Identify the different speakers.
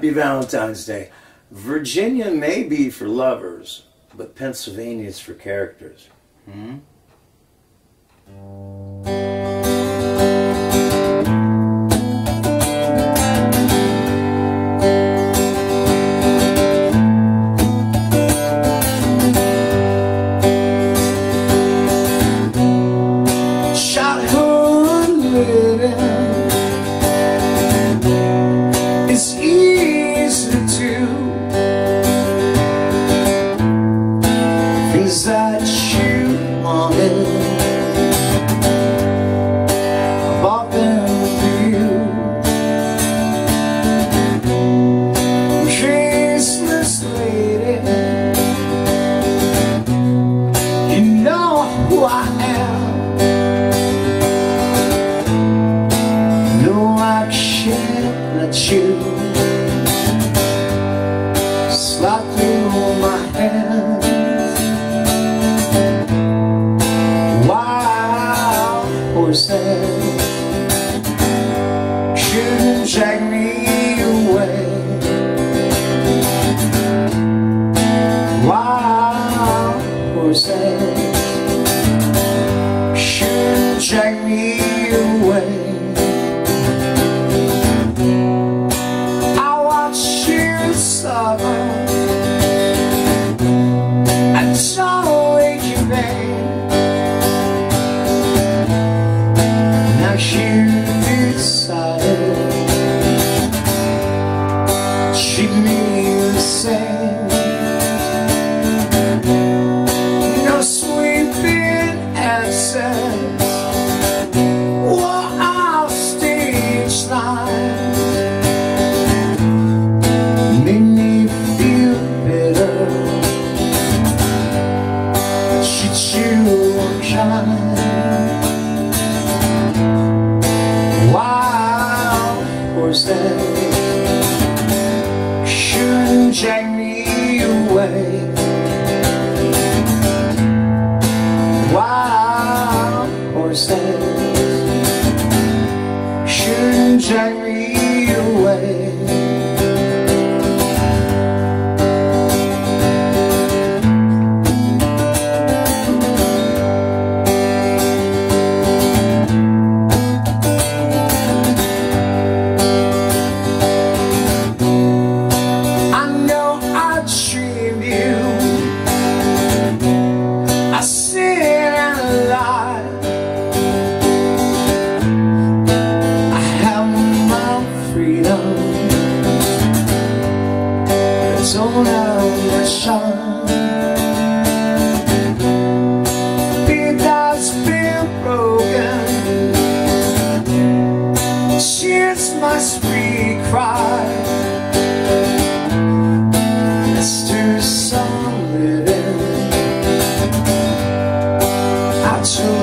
Speaker 1: Happy Valentine's Day. Virginia may be for lovers, but Pennsylvania is for characters. Hmm? Is that you wanted I've often Christmas lady You know who I am. No, I can't let you horses. Shooting jack keep me the same. No sweeping answers War off stage lines Made me feel bitter Treat you kind. Wild horses can drag me away. to